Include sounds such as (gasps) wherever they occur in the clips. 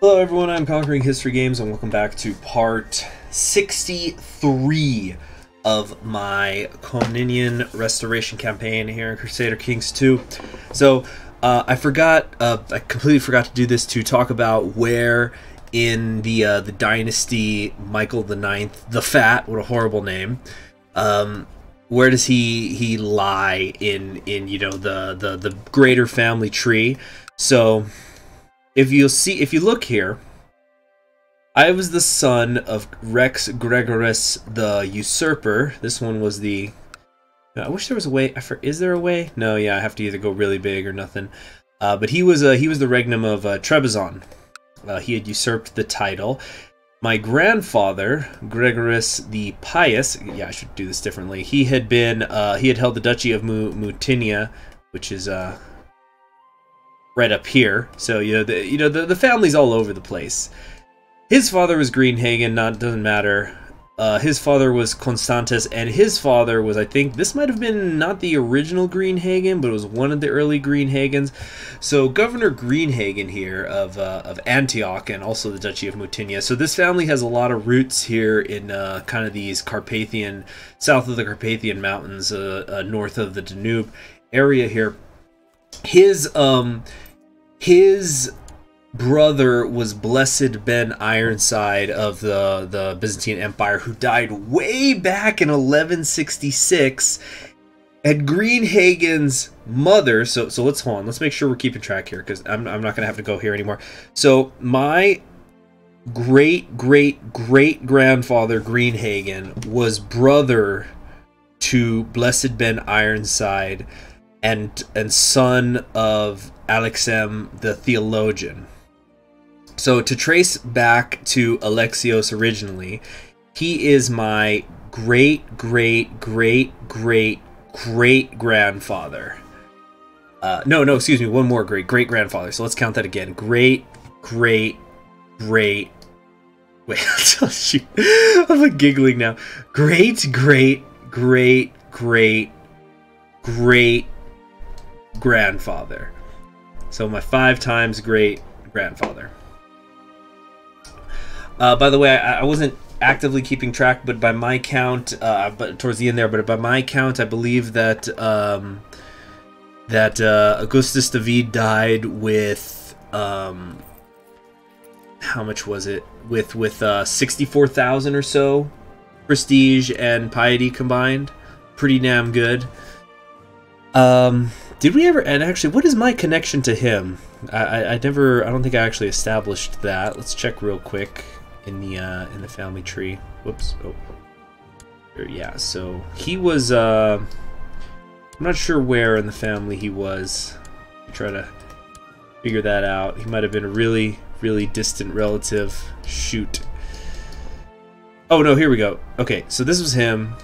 Hello everyone, I'm Conquering History Games and welcome back to part 63 of my Komnenian Restoration campaign here in Crusader Kings 2. So, uh, I forgot, uh, I completely forgot to do this to talk about where in the uh, the dynasty Michael the Ninth, the Fat, what a horrible name, um, where does he he lie in in you know the the the greater family tree? So if you see if you look here I was the son of Rex Gregoris the Usurper. This one was the. I wish there was a way. Is there a way? No, yeah, I have to either go really big or nothing. Uh, but he was uh, he was the regnum of uh, Trebizond. Uh, he had usurped the title. My grandfather, Gregoris the Pious, yeah, I should do this differently. He had been uh, he had held the duchy of Mutinia, which is uh, right up here. So you know the you know the, the family's all over the place. His father was Greenhagen, not doesn't matter. Uh, his father was Constantus, and his father was, I think, this might have been not the original Greenhagen, but it was one of the early Greenhagens. So Governor Greenhagen here of uh, of Antioch and also the Duchy of Mutina. So this family has a lot of roots here in uh, kind of these Carpathian, south of the Carpathian Mountains, uh, uh, north of the Danube area here. His um his brother was Blessed Ben Ironside of the, the Byzantine Empire, who died way back in 1166. And Greenhagen's mother, so so let's hold on, let's make sure we're keeping track here because I'm, I'm not going to have to go here anymore. So my great great great grandfather Greenhagen was brother to Blessed Ben Ironside and and son of Alexem the theologian. So to trace back to Alexios originally, he is my great great great great great grandfather. Uh, no, no, excuse me, one more great great grandfather. So let's count that again. Great great great. Wait. (laughs) I'm like giggling now. Great great great great great grandfather. So my five times great grandfather. Uh, by the way, I, I, wasn't actively keeping track, but by my count, uh, but towards the end there, but by my count, I believe that um, that uh, Augustus David died with um, how much was it? With with uh, sixty four thousand or so prestige and piety combined. Pretty damn good. Um, did we ever? And actually, what is my connection to him? I, I, I never. I don't think I actually established that. Let's check real quick in the uh, in the family tree. Whoops. Oh. Yeah. So he was. Uh, I'm not sure where in the family he was. Try to figure that out. He might have been a really, really distant relative. Shoot. Oh no, here we go. Okay, so this was him.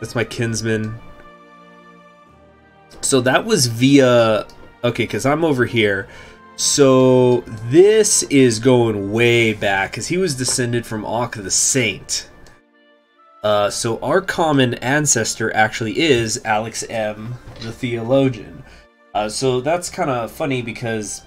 That's my kinsman. So that was via... Okay, because I'm over here. So this is going way back, because he was descended from Ak the Saint. Uh, so our common ancestor actually is Alex M, the theologian. Uh, so that's kind of funny because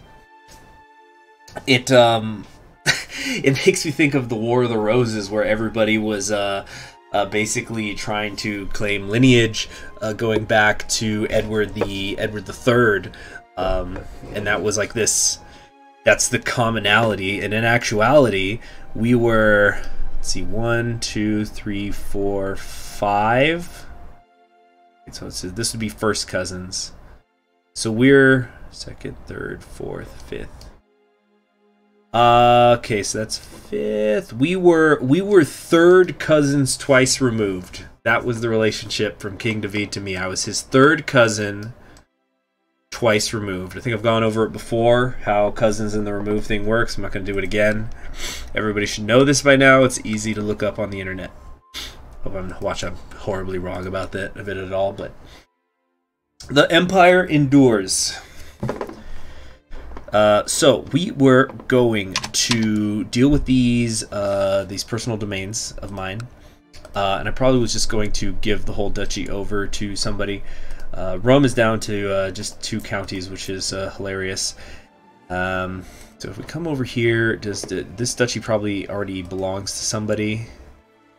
it um (laughs) it makes me think of the War of the Roses, where everybody was uh, uh, basically trying to claim lineage uh, going back to Edward the Edward the Third, um, and that was like this. That's the commonality, and in actuality, we were. Let's see, one, two, three, four, five. So this would be first cousins. So we're second, third, fourth, fifth. Uh, okay, so that's fifth. We were we were third cousins twice removed. That was the relationship from King David to me. I was his third cousin twice removed. I think I've gone over it before, how cousins and the remove thing works. I'm not going to do it again. Everybody should know this by now. It's easy to look up on the internet. Hope I'm watch I'm horribly wrong about that of it at all, but the empire endures. Uh, so we were going to deal with these uh, these personal domains of mine, uh, and I probably was just going to give the whole duchy over to somebody. Uh, Rome is down to uh, just two counties, which is hilarious. Um, So if we come over here, does this duchy probably already belongs to somebody?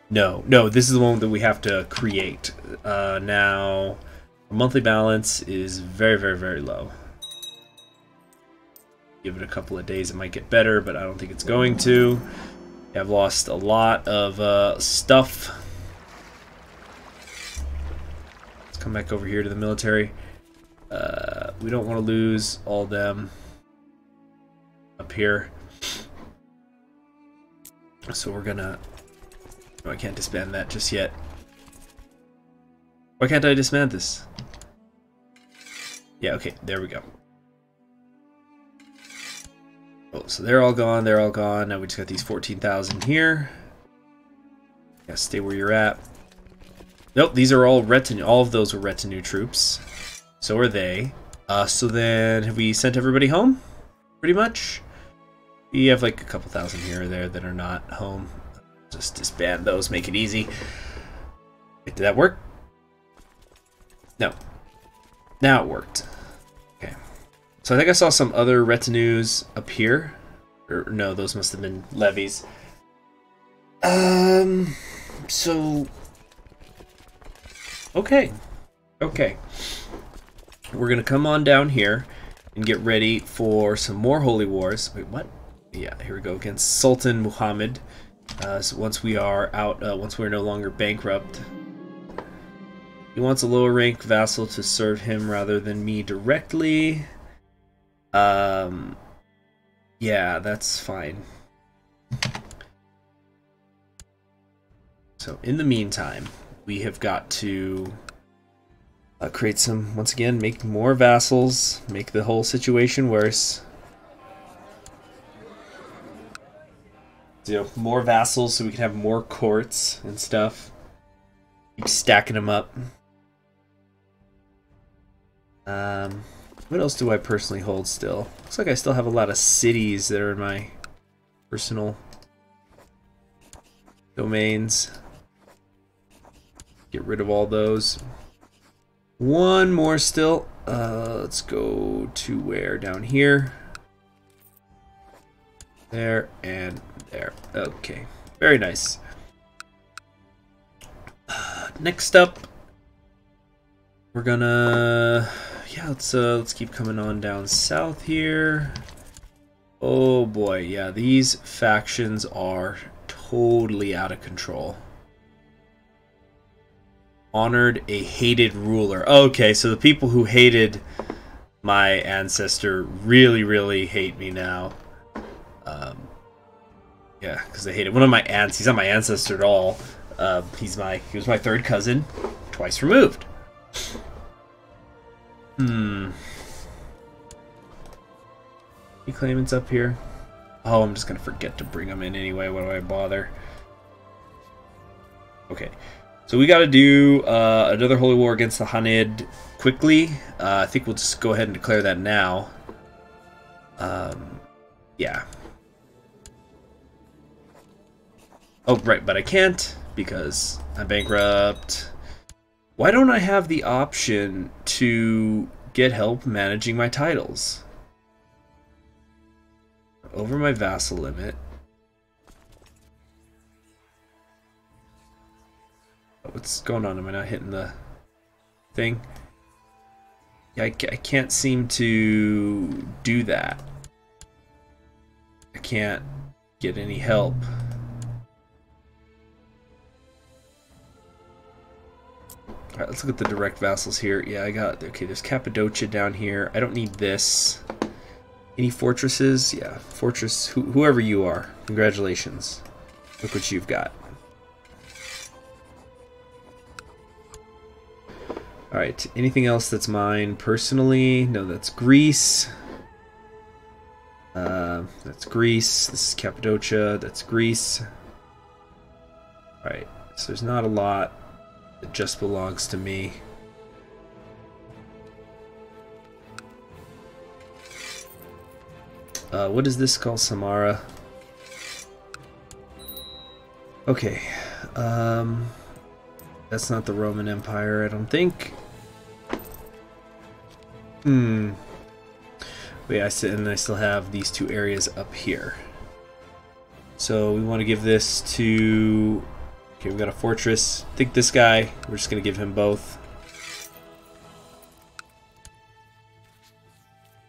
No, no, this is the one that we have to create. Now, monthly balance is very, very, very low. Give it a couple of days, it might get better, but I don't think it's going to. I've lost a lot of uh, stuff. Let's come back over here to the military. Uh, we don't want to lose all them up here. So we're gonna... No, I can't disband that just yet. Why can't I disband this? Yeah, okay, there we go. Oh, so they're all gone, they're all gone. Now we just got these 14,000 here. Yeah, stay where you're at. Nope, these are all retinue. All of those were retinue troops. So are they. Uh, so then, have we sent everybody home? Pretty much? We have like a couple thousand here or there that are not home. Just disband those, make it easy. Wait, did that work? No. Now it worked. So I think I saw some other retinues up here. Or no, those must have been levies. Um, so... Okay. Okay. We're going to come on down here and get ready for some more holy wars. Wait, what? Yeah, here we go against Sultan Muhammad. Uh, so once we are out, uh, once we're no longer bankrupt. He wants a lower rank vassal to serve him rather than me directly. Um, yeah, that's fine. So in the meantime, we have got to uh, create some, once again, make more vassals, make the whole situation worse. You know, more vassals so we can have more courts and stuff. Keep stacking them up. Um, what else do I personally hold still? Looks like I still have a lot of cities that are in my personal domains. Get rid of all those. One more still. Uh, let's go to where? Down here. There and there. Okay. Very nice. Uh, next up, we're gonna yeah, let's uh, let's keep coming on down south here. Oh boy, yeah, these factions are totally out of control. Honored a hated ruler. Okay, so the people who hated my ancestor really, really hate me now. Um, yeah, because they hated one of my aunts. He's not my ancestor at all. Uh, he's my he was my third cousin, twice removed. Hmm. Any claimants up here? Oh, I'm just gonna forget to bring them in anyway. Why do I bother? Okay, so we got to do uh, another holy war against the Hanid quickly. Uh, I think we'll just go ahead and declare that now. Um, yeah. Oh, right, but I can't because I'm bankrupt. Why don't I have the option to get help managing my titles? Over my vassal limit. What's going on? Am I not hitting the thing? I, I can't seem to do that. I can't get any help. Let's look at the direct vassals here. Yeah, I got... Okay, there's Cappadocia down here. I don't need this. Any fortresses? Yeah, fortress... Wh whoever you are. Congratulations. Look what you've got. Alright, anything else that's mine personally? No, that's Greece. Uh, that's Greece. This is Cappadocia. That's Greece. Alright, so there's not a lot. It just belongs to me. Uh, what is this called? Samara. Okay. Um, that's not the Roman Empire, I don't think. Hmm. Yeah, I still, and I still have these two areas up here. So we want to give this to... Okay, we've got a fortress. I think this guy, we're just going to give him both.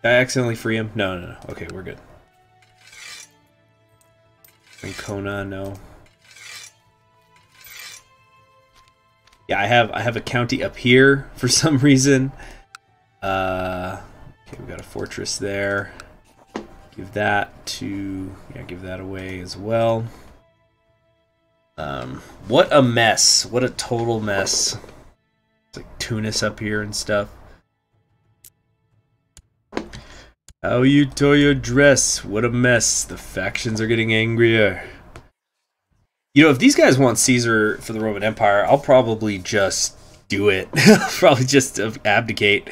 Did I accidentally free him? No, no, no. Okay, we're good. Kona, no. Yeah, I have I have a county up here (laughs) for some reason. Uh, okay, we got a fortress there. Give that to yeah, give that away as well. Um, what a mess! What a total mess. It's like Tunis up here and stuff. How you tore your dress. What a mess. The factions are getting angrier. You know, if these guys want Caesar for the Roman Empire, I'll probably just do it. (laughs) probably just abdicate.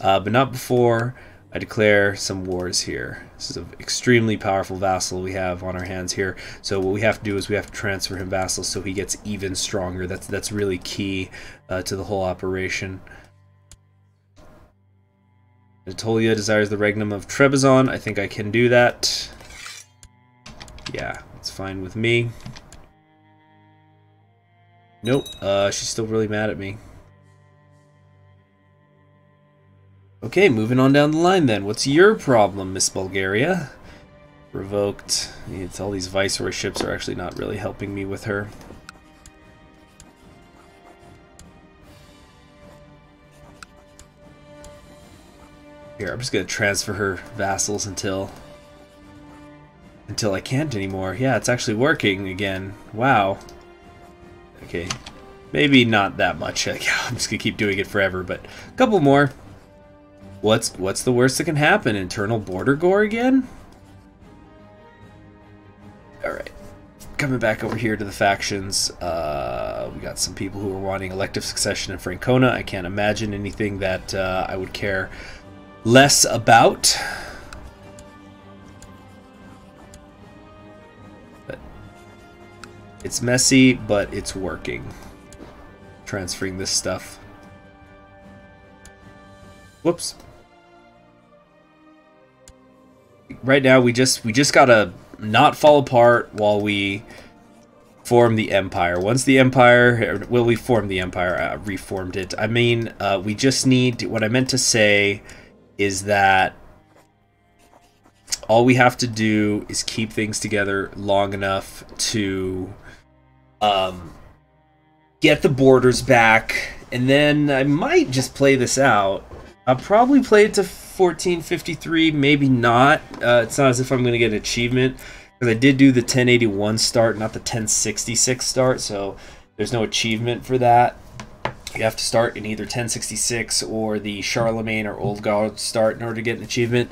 Uh, but not before I declare some wars here. This is an extremely powerful vassal we have on our hands here. So what we have to do is we have to transfer him vassals so he gets even stronger. That's that's really key uh, to the whole operation. Natolia desires the regnum of Trebizond. I think I can do that. Yeah, it's fine with me. Nope, uh, she's still really mad at me. Okay, moving on down the line then. What's your problem, Miss Bulgaria? Revoked. It's all these viceroy ships are actually not really helping me with her. Here, I'm just gonna transfer her vassals until until I can't anymore. Yeah, it's actually working again. Wow. Okay. Maybe not that much. (laughs) I'm just gonna keep doing it forever, but a couple more. What's what's the worst that can happen? Internal border gore again? Alright. Coming back over here to the factions, uh, we got some people who are wanting elective succession in Franconia. I can't imagine anything that uh, I would care less about. It's messy, but it's working. Transferring this stuff. Whoops. Right now we just we just gotta not fall apart while we form the empire. Once the empire, will we form the empire? Uh, reformed it. I mean, uh, we just need. What I meant to say is that all we have to do is keep things together long enough to um, get the borders back, and then I might just play this out. I'll probably play it to 1453, maybe not. Uh, it's not as if I'm going to get an achievement, because I did do the 1081 start, not the 1066 start, so there's no achievement for that you have to start in either 1066 or the Charlemagne or Old Guard start in order to get an achievement.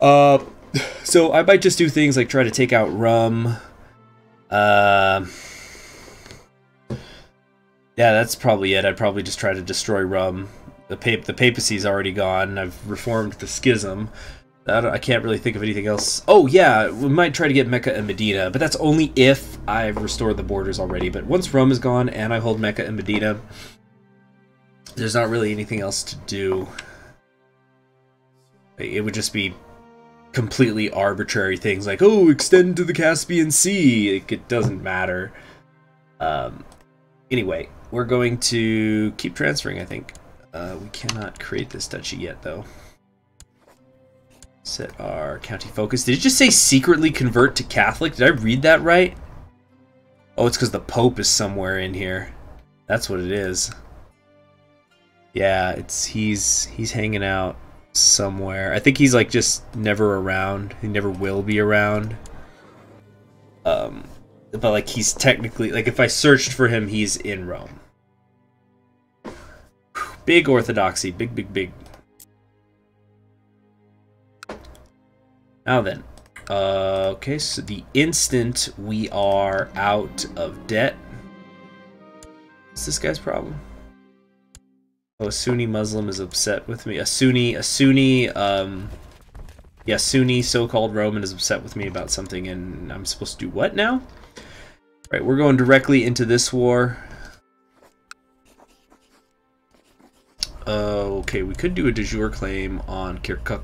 Uh, (sighs) so I might just do things like try to take out Rum. Uh, yeah, that's probably it. I'd probably just try to destroy Rum. The pap the papacy's already gone. I've reformed the schism. I, I, can't really think of anything else. Oh yeah, we might try to get Mecca and Medina, but that's only if I've restored the borders already. But once Rome is gone and I hold Mecca and Medina, there's not really anything else to do. It would just be completely arbitrary things like, oh, extend to the Caspian Sea. It, it doesn't matter. Um, anyway, we're going to keep transferring, I think. Uh, we cannot create this duchy yet, though. Set our county focus. Did it just say secretly convert to Catholic? Did I read that right? Oh, it's because the Pope is somewhere in here. That's what it is. Yeah, it's he's he's hanging out somewhere. I think he's like just never around. He never will be around. Um, but like he's technically like if I searched for him, he's in Rome. Big orthodoxy, big, big, big. Now then, uh, okay, so the instant we are out of debt, what's this guy's problem? Oh, a Sunni Muslim is upset with me. A Sunni, a Sunni, um, yeah, Sunni so-called Roman is upset with me about something, and I'm supposed to do what now? Right, we're going directly into this war. Uh, okay, we could do a de jure claim on Kirkuk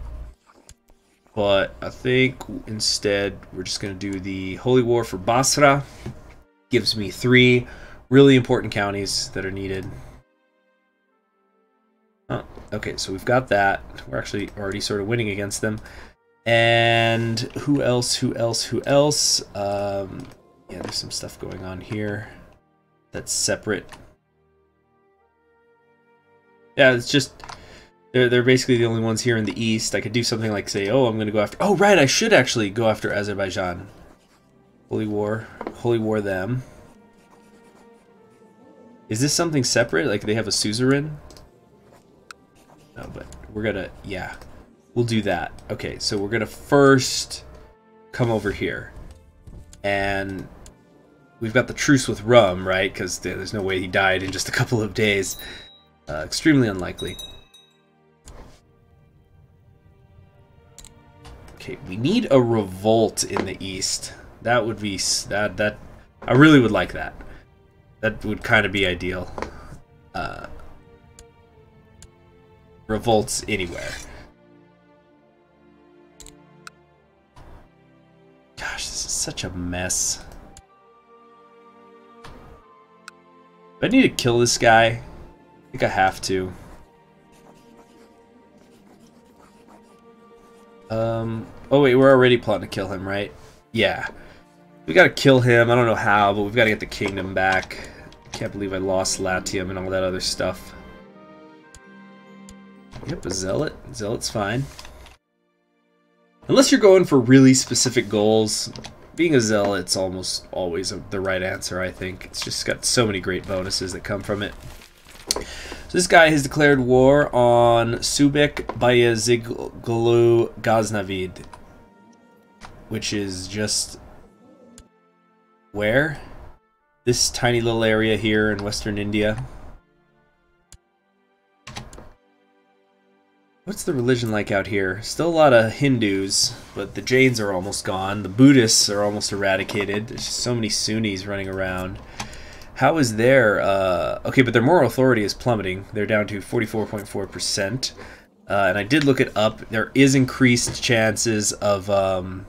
but I think instead we're just going to do the Holy War for Basra. Gives me three really important counties that are needed. Oh, okay, so we've got that. We're actually already sort of winning against them. And who else? Who else? Who else? Um, yeah, there's some stuff going on here that's separate. Yeah, it's just they're they're basically the only ones here in the east. I could do something like say, oh, I'm to go after. Oh, right, I should actually go after Azerbaijan. Holy War, Holy War them. Is this something separate? Like they have a suzerain? No, but we're gonna yeah, we'll do that. Okay, so we're gonna first come over here, and we've got the truce with Rum, right? Because there's no way he died in just a couple of days. Uh, extremely unlikely. Okay, we need a revolt in the east. That would be that that I really would like that. That would kind of be ideal. Uh, revolts anywhere. Gosh, this is such a mess. I need to kill this guy? I think I have to. Um, oh wait, we're already plotting to kill him, right? Yeah. We gotta kill him, I don't know how, but we've gotta get the kingdom back. Can't believe I lost Latium and all that other stuff. Yep, a zealot. Zealot's fine. Unless you're going for really specific goals, being a zealot's almost always a, the right answer, I think. It's just got so many great bonuses that come from it. So this guy has declared war on Subek Bayeziglu Ghaznavid, which is just where? This tiny little area here in western India. What's the religion like out here? Still a lot of Hindus, but the Jains are almost gone. The Buddhists are almost eradicated. There's so many Sunnis running around. How is their... Uh, okay, but their moral authority is plummeting. They're down to 44.4%. Uh, and I did look it up. There is increased chances of um,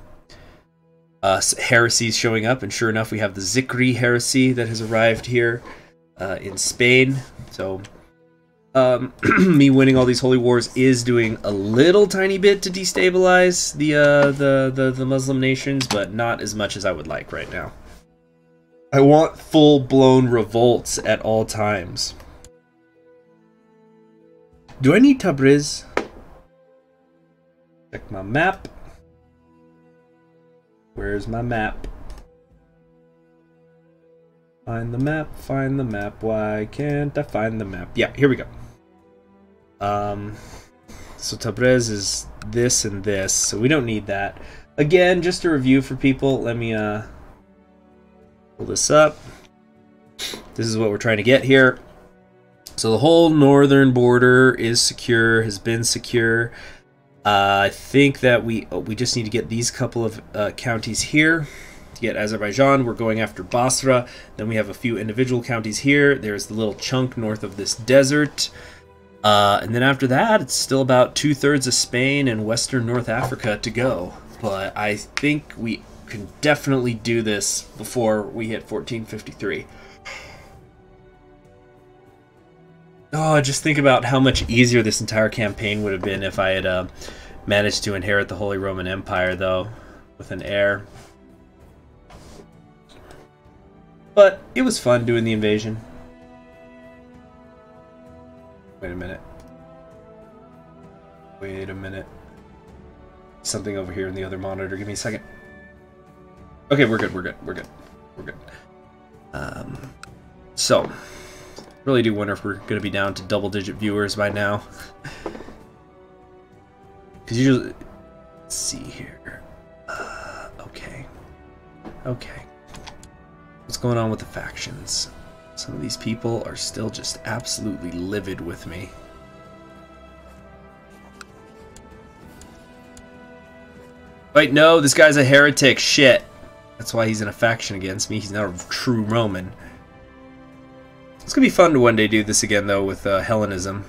uh, heresies showing up. And sure enough, we have the Zikri heresy that has arrived here uh, in Spain. So um, (clears throat) me winning all these holy wars is doing a little tiny bit to destabilize the, uh, the, the, the Muslim nations, but not as much as I would like right now. I want full-blown revolts at all times. Do I need Tabriz? Check my map. Where's my map? Find the map, find the map. Why can't I find the map? Yeah, here we go. Um, so Tabriz is this and this, so we don't need that. Again, just a review for people. Let me uh, pull this up. This is what we're trying to get here. So the whole northern border is secure, has been secure. Uh, I think that we oh, we just need to get these couple of uh, counties here to get Azerbaijan. We're going after Basra. Then we have a few individual counties here. There's the little chunk north of this desert. Uh, and then after that, it's still about two thirds of Spain and Western North Africa to go. But I think we can definitely do this before we hit 1453. Oh, just think about how much easier this entire campaign would have been if I had uh, managed to inherit the Holy Roman Empire, though, with an heir. But it was fun doing the invasion. Wait a minute. Wait a minute. Something over here in the other monitor. Give me a second. Okay, we're good, we're good, we're good. We're good. Um, so, really do wonder if we're going to be down to double-digit viewers by now. (laughs) Because usually... Let's see here. Uh, okay. Okay. What's going on with the factions? Some of these people are still just absolutely livid with me. Wait, no, this guy's a heretic. Shit. That's why he's in a faction against me. He's not a true Roman. It's gonna be fun to one day do this again, though, with uh, Hellenism.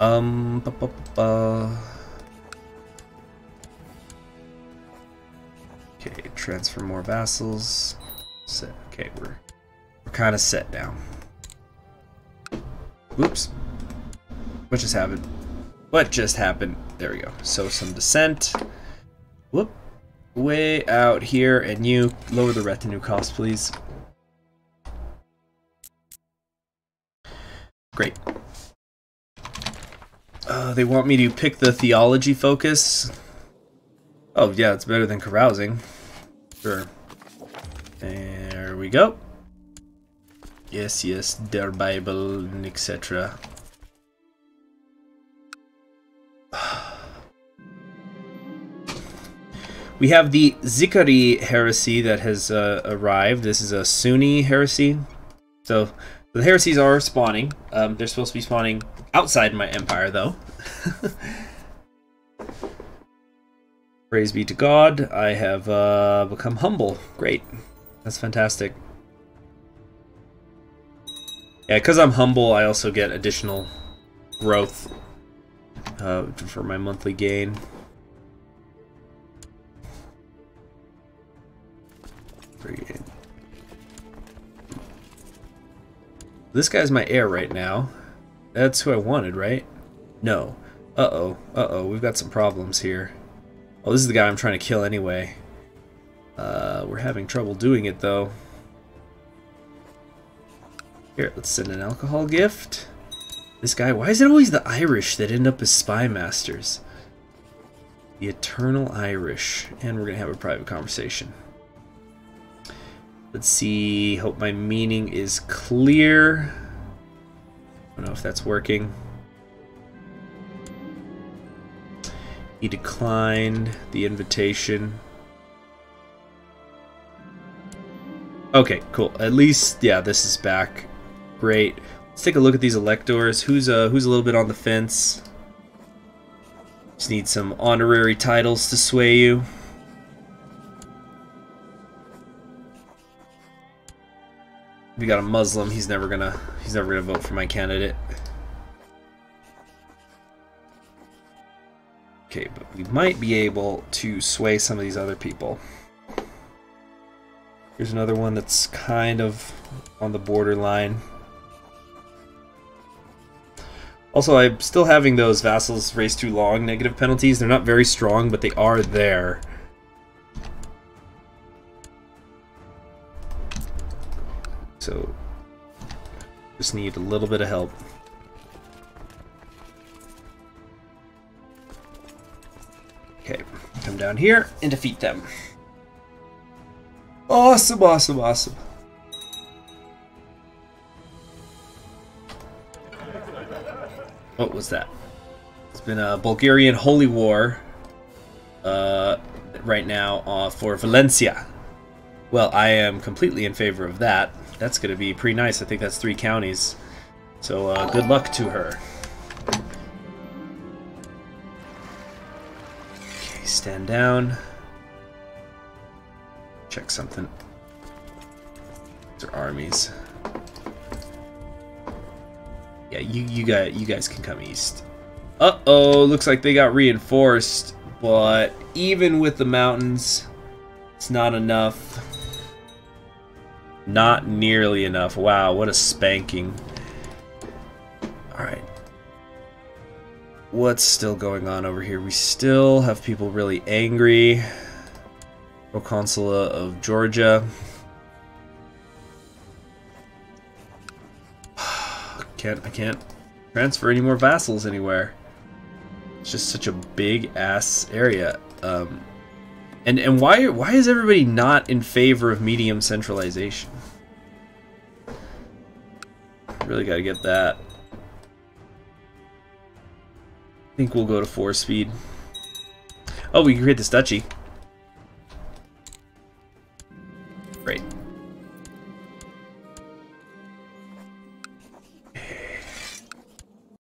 Um. Okay, transfer more vassals. Set. Okay, we're we're kind of set now. Whoops. What just happened? What just happened? There we go. So some descent. Whoop. Way out here, and you lower the retinue cost, please. Great. Uh, they want me to pick the theology focus. Oh, yeah, it's better than carousing. Sure. There we go. Yes, yes, their Bible, etc. (sighs) We have the Zikri heresy that has uh, arrived. This is a Sunni heresy. So the heresies are spawning. Um, they're supposed to be spawning outside my empire, though. (laughs) Praise be to God. I have uh, become humble. Great. That's fantastic. Yeah, because I'm humble, I also get additional growth uh, for my monthly gain. This guy's my heir right now. That's who I wanted, right? No. Uh-oh. Uh-oh. We've got some problems here. Oh, this is the guy I'm trying to kill anyway. Uh, we're having trouble doing it, though. Here, let's send an alcohol gift. This guy, why is it always the Irish that end up as spy masters? The Eternal Irish. And we're going to have a private conversation. Let's see. Hope my meaning is clear. I don't know if that's working. He declined the invitation. Okay, cool. At least, yeah, this is back. Great. Let's take a look at these electors. Who's uh, who's a little bit on the fence? Just need some honorary titles to sway you. We got a Muslim, he's never gonna he's never gonna vote for my candidate. Okay, but we might be able to sway some of these other people. Here's another one that's kind of on the borderline. Also, I'm still having those vassals race too long negative penalties. They're not very strong, but they are there. Just need a little bit of help. Okay, come down here and defeat them. Awesome, awesome, awesome. What was that? It's been a Bulgarian holy war uh, right now uh, for Valencia. Well, I am completely in favor of that. That's going to be pretty nice. I think that's three counties. So uh, good luck to her. Okay, stand down. Check something. These are armies. Yeah, you you got you guys can come east. Uh oh, looks like they got reinforced, but even with the mountains, it's not enough. Not nearly enough. Wow, what a spanking. Alright. What's still going on over here? We still have people really angry. Proconsular of Georgia. (sighs) can't I can't transfer any more vassals anywhere. It's just such a big ass area. Um, and and why why is everybody not in favor of medium centralization? Really got to get that. I think we'll go to four speed. Oh, we can create this duchy. Great.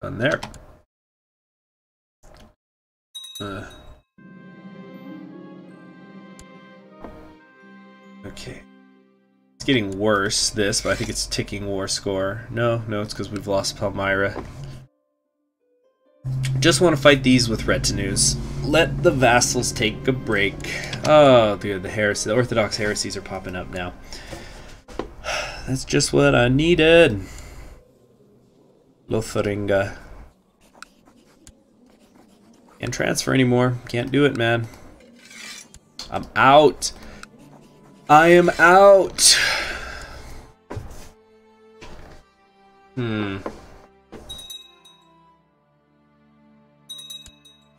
Done there. Uh. Getting worse, this, but I think it's ticking war score. No, no, it's because we've lost Palmyra. Just want to fight these with retinues. Let the vassals take a break. Oh, the, the heresy, the Orthodox heresies are popping up now. (sighs) That's just what I needed. Lotharingia. Can't transfer anymore. Can't do it, man. I'm out. I am out. Hmm.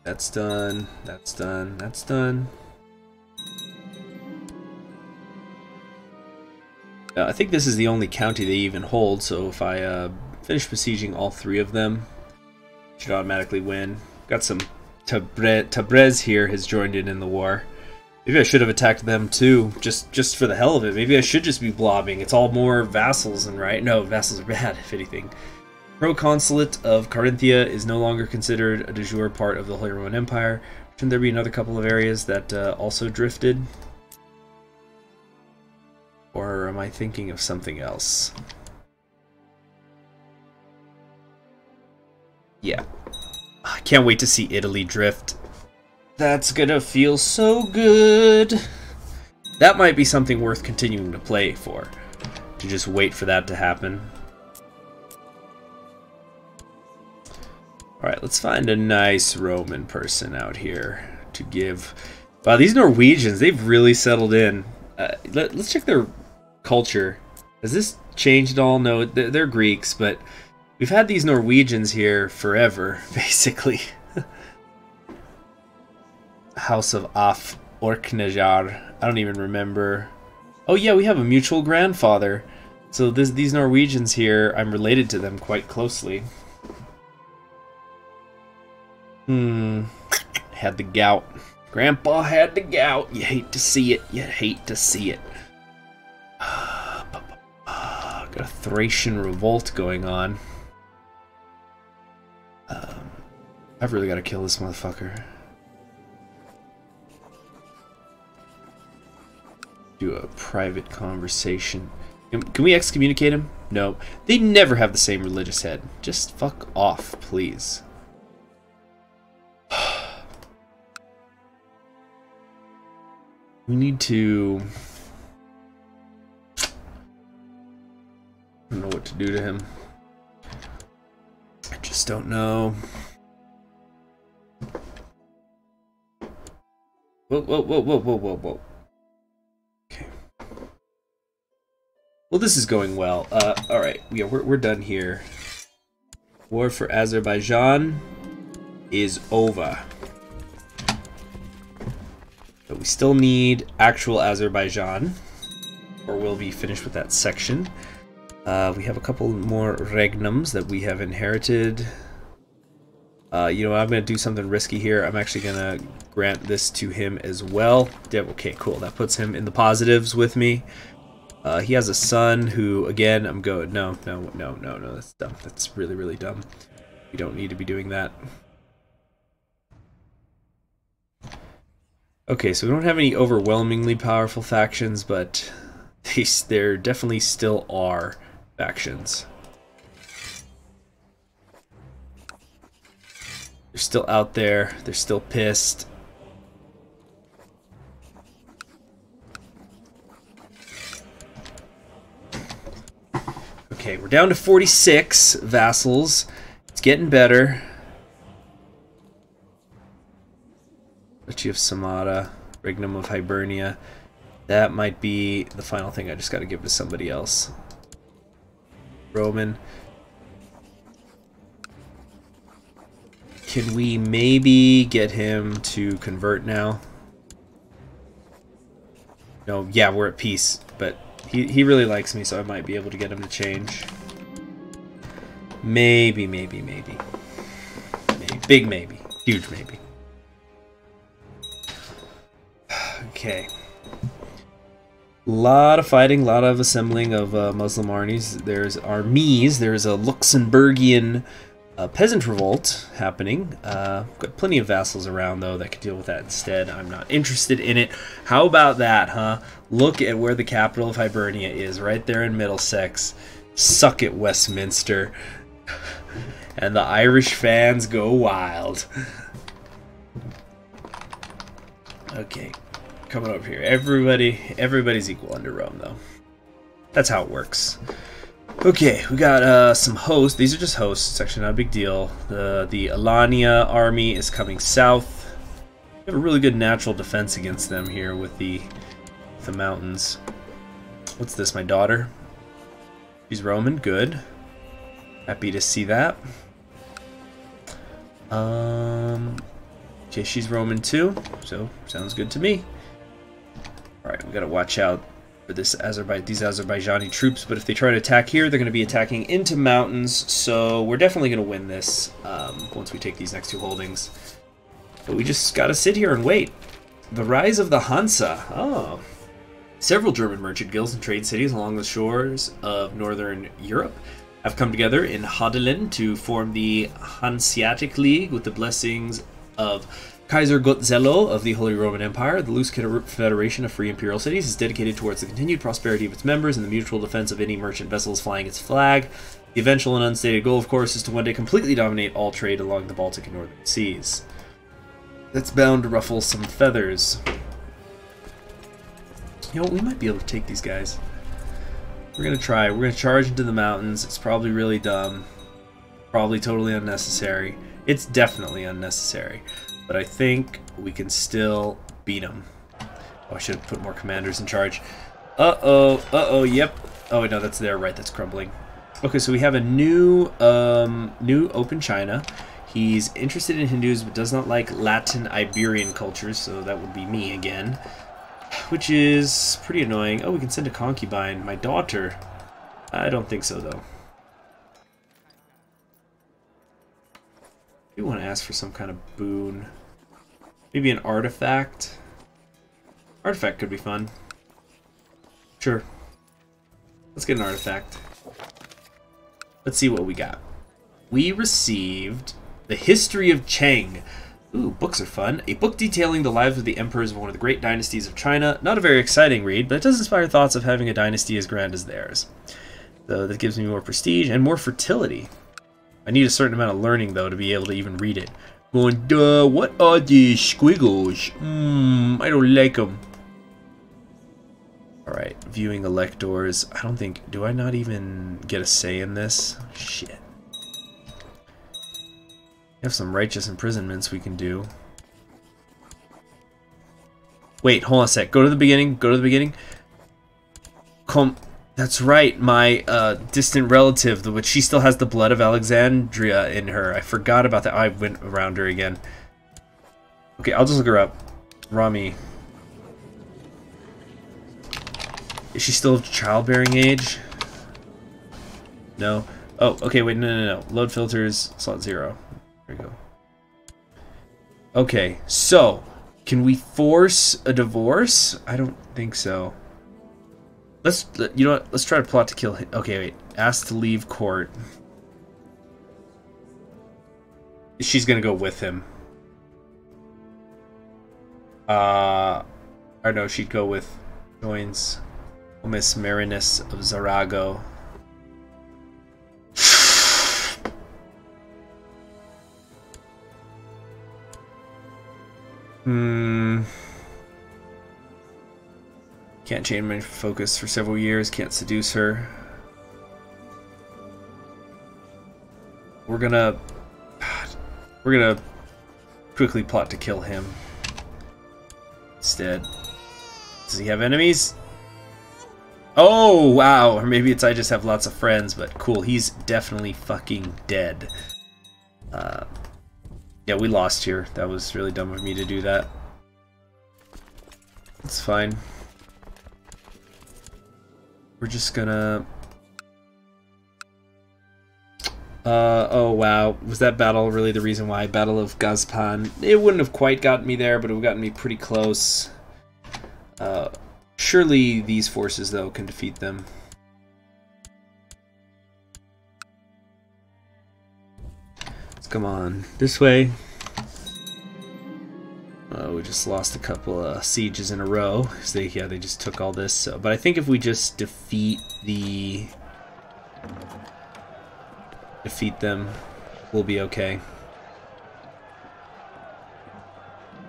That's done. That's done. That's done. Uh, I think this is the only county they even hold, so if I uh, finish besieging all three of them, should automatically win. Got some Tabre Tabriz here has joined in in the war. Maybe I should have attacked them too, just just for the hell of it. Maybe I should just be blobbing. It's all more vassals and right. No, vassals are bad, (laughs) if anything. Proconsulate of Carinthia is no longer considered a de jure part of the Holy Roman Empire. Shouldn't there be another couple of areas that uh, also drifted? Or am I thinking of something else? Yeah. I can't wait to see Italy drift. That's gonna feel so good. That might be something worth continuing to play for. To just wait for that to happen. Alright, let's find a nice Roman person out here to give. Wow, these Norwegians, they've really settled in. Uh, let, us check their culture. Has this changed at all? No, they're, they're Greeks, but we've had these Norwegians here forever, (laughs) basically. House of Af Orknejar. I don't even remember. Oh yeah, we have a mutual grandfather. So this, these Norwegians here, I'm related to them quite closely. Hmm. Had the gout. Grandpa had the gout. You hate to see it. You hate to see it. (sighs) Got a Thracian revolt going on. Um, I've really got to kill this motherfucker. Do a private conversation. Can we excommunicate him? No. They never have the same religious head. Just fuck off, please. (sighs) We need to... I don't know what to do to him. I just don't know. Whoa, whoa, whoa, whoa, whoa, whoa, whoa. Well, this is going well. Uh, alright, yeah, we're, we're done here. War for Azerbaijan is over. But we still need actual Azerbaijan, or we'll be finished with that section. Uh, we have a couple more regnums that we have inherited. Uh, you know, I'm going to do something risky here. I'm actually going to grant this to him as well. Okay, cool. That puts him in the positives with me. Uh, he has a son who, again, I'm going, no, no, no, no, no, that's dumb. That's really, really dumb. We don't need to be doing that. Okay, so we don't have any overwhelmingly powerful factions, but (laughs) they, there definitely still are factions. They're still out there. They're still pissed. Okay, we're down to 46 vassals. It's getting better. But you have Samara, Regnum of Hibernia. That might be the final thing I just got to give to somebody else. Roman. Can we maybe get him to convert now? No, yeah, we're at peace, but he, he really likes me, so I might be able to get him to change. Maybe, maybe, maybe. maybe. Big maybe. Huge maybe. (sighs) Okay. Lot of fighting, lot of assembling of uh, Muslim armies. There's armies. There's a Luxembourgian uh, peasant revolt happening. Uh, got plenty of vassals around though that could deal with that instead. I'm not interested in it. How about that, huh? Look at where the capital of Hibernia is, right there in Middlesex. Suck it, Westminster. (laughs) and the Irish fans go wild. Okay, coming over here. Everybody, everybody's equal under Rome, though. That's how it works. Okay, we got uh, some hosts. These are just hosts. It's actually not a big deal. The the Alania army is coming south. We have a really good natural defense against them here with the the mountains. What's this? My daughter. She's Roman. Good. Happy to see that. Um. Okay, she's Roman too. So sounds good to me. All right, we gotta watch out this these Azerbaijani troops, but if they try to attack here, they're going to be attacking into mountains, so we're definitely going to win this um, once we take these next two holdings. But we just got to sit here and wait. The rise of the Hansa. Oh. Several German merchant guilds and trade cities along the shores of northern Europe have come together in Hodelin to form the Hanseatic League with the blessings of Kaiser Gotzello of the Holy Roman Empire, the Loose Federation of Free Imperial Cities, is dedicated towards the continued prosperity of its members and the mutual defense of any merchant vessels flying its flag. The eventual and unstated goal, of course, is to one day completely dominate all trade along the Baltic and Northern Seas. That's bound to ruffle some feathers. You know, we might be able to take these guys. We're gonna try. We're gonna charge into the mountains. It's probably really dumb. Probably totally unnecessary. It's definitely unnecessary. But I think we can still beat them. Oh, I should have put more commanders in charge. Uh-oh, uh-oh, yep. Oh, no, that's there, right, that's crumbling. Okay, so we have a new, um, new Open China. He's interested in Hindus, but does not like Latin Iberian cultures, so that would be me again. Which is pretty annoying. Oh, we can send a concubine. My daughter. I don't think so, though. We want to ask for some kind of boon. Maybe an artifact. Artifact could be fun. Sure. Let's get an artifact. Let's see what we got. We received The History of Cheng. Ooh, books are fun. A book detailing the lives of the emperors of one of the great dynasties of China. Not a very exciting read, but it does inspire thoughts of having a dynasty as grand as theirs. So that gives me more prestige and more fertility. I need a certain amount of learning, though, to be able to even read it. Going, duh, what are these squiggles? Hmm, I don't like them. Alright, viewing electors. I don't think... Do I not even get a say in this? Shit. We have some righteous imprisonments we can do. Wait, hold on a sec. Go to the beginning. Go to the beginning. Come... That's right, my uh, distant relative, which she still has the blood of Alexandria in her. I forgot about that. I went around her again. Okay, I'll just look her up. Rami. Is she still of childbearing age? No. Oh, okay, wait, no, no, no. Load filters, slot zero. There we go. Okay, so, can we force a divorce? I don't think so. Let's, you know what, let's try to plot to kill him. Okay, wait. Ask to leave court. She's gonna go with him. Uh, or no, she'd go with joins Miss Marinus of Zarago. (sighs) hmm. Can't change my focus for several years, can't seduce her. We're gonna... We're gonna quickly plot to kill him. Instead. Does he have enemies? Oh, wow. Or maybe it's I just have lots of friends, but cool. He's definitely fucking dead. Uh, yeah, we lost here. That was really dumb of me to do that. It's fine. We're just gonna... Uh, oh wow, was that battle really the reason why? Battle of Gazpan. It wouldn't have quite gotten me there, but it would have gotten me pretty close. Uh, surely these forces, though, can defeat them. Let's come on. This way. Uh, we just lost a couple of sieges in a row. Cause they, yeah, they just took all this. So, but I think if we just defeat the... defeat them. We'll be okay.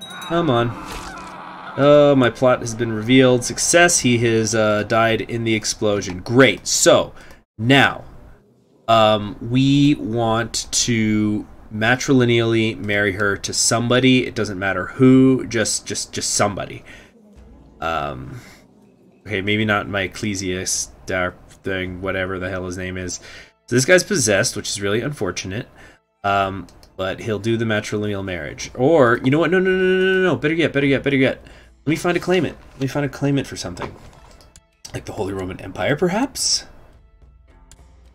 Come on. Oh, my plot has been revealed. Success, he has uh, died in the explosion. Great. So, now, um, we want to matrilineally marry her to somebody. It doesn't matter who, just just just somebody. Um, okay, maybe not my Ecclesiastes thing, whatever the hell his name is. So this guy's possessed, which is really unfortunate. Um, but he'll do the matrilineal marriage. Or, you know what? No, no, no, no, no, no. Better yet, better yet, better yet. Let me find a claimant. Let me find a claimant for something. Like the Holy Roman Empire, perhaps?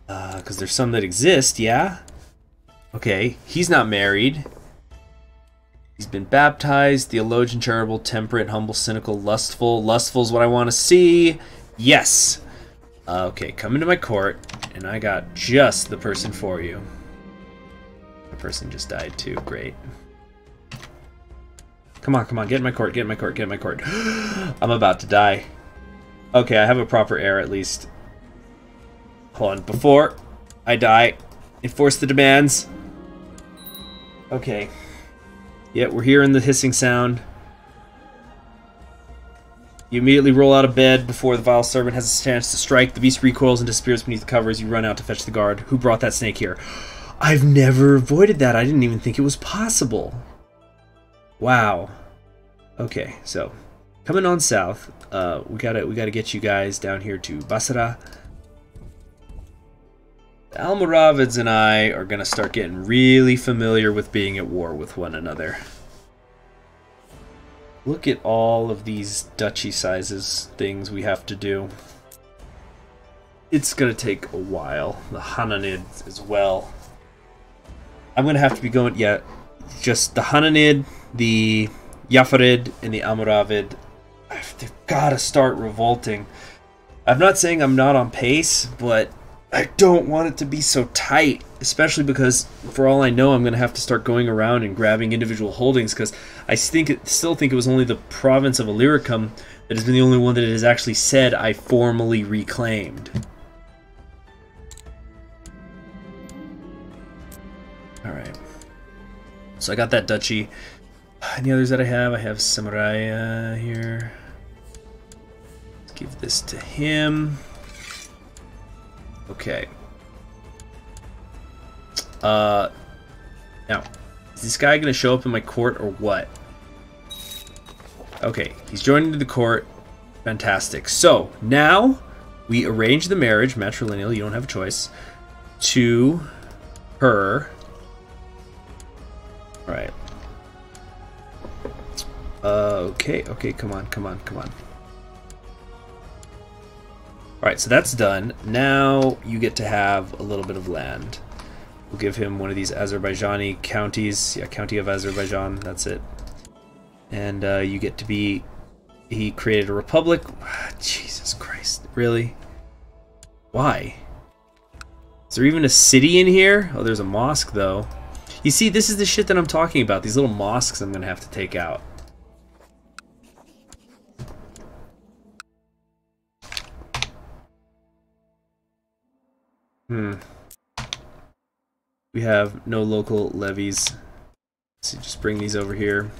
Uh because uh, there's some that exist, yeah? Okay, he's not married. He's been baptized, theologian, charitable, temperate, humble, cynical, lustful. Lustful is what I want to see. Yes! Uh, okay, come into my court, and I got just the person for you. The person just died too. Great. Come on, come on, get in my court, get in my court, get in my court. (gasps) I'm about to die. Okay, I have a proper heir at least. Hold on, before I die, enforce the demands. Okay. Yeah, we're hearing the hissing sound. You immediately roll out of bed before the vile servant has a chance to strike. The beast recoils and disappears beneath the covers. You run out to fetch the guard. Who brought that snake here? I've never avoided that. I didn't even think it was possible. Wow. Okay, so coming on south, uh, we gotta we gotta get you guys down here to Basra. Almoravids and I are gonna start getting really familiar with being at war with one another. Look at all of these duchy sizes things we have to do. It's gonna take a while. The Hananid as well. I'm gonna have to be going, yeah, just the Hananid, the Yafarid, and the Almoravid. They've gotta start revolting. I'm not saying I'm not on pace, but I don't want it to be so tight, especially because for all I know, I'm going to have to start going around and grabbing individual holdings because I think it, still think it was only the province of Illyricum that has been the only one that it has actually said I formally reclaimed. Alright. So I got that duchy. Any others that I have? I have Samurai here. Let's give this to him. Okay. Uh, now, is this guy to show up in my court or what? Okay, he's joining the court. Fantastic. So, now we arrange the marriage, matrilineal, you don't have a choice, to her. Alright. Uh, okay, okay, come on, come on, come on. Alright, so that's done. Now you get to have a little bit of land. We'll give him one of these Azerbaijani counties. Yeah, County of Azerbaijan, that's it. And uh, you get to be... He created a republic. Ah, Jesus Christ, really? Why? Is there even a city in here? Oh, there's a mosque, though. You see, this is the shit that I'm talking about. These little mosques I'm going to have to take out. Hmm. We have no local levies. So just bring these over here.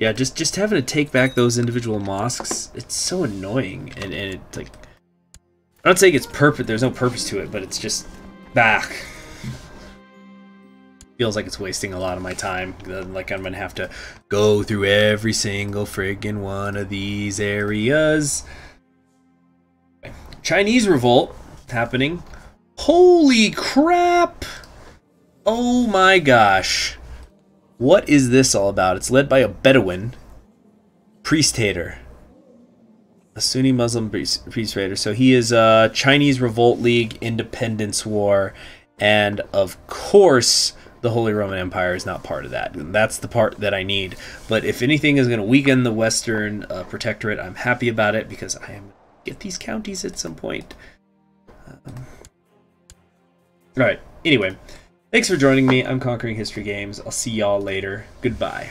Yeah, just just having to take back those individual mosques, it's so annoying. And, and it, like, I'm not saying it's perfect, there's no purpose to it, but it's just, back. Feels like it's wasting a lot of my time. Like I'm gonna have to go through every single friggin' one of these areas. Chinese revolt happening. Holy crap! Oh my gosh. What is this all about? It's led by a Bedouin priest hater. A Sunni Muslim priest, hater. So he is a Chinese Revolt League Independence War. And of course, the Holy Roman Empire is not part of that. And that's the part that I need. But if anything is going to weaken the Western uh, Protectorate, I'm happy about it because I am get these counties at some point. Um, Alright, anyway. Thanks for joining me. I'm Conquering History Games. I'll see y'all later. Goodbye.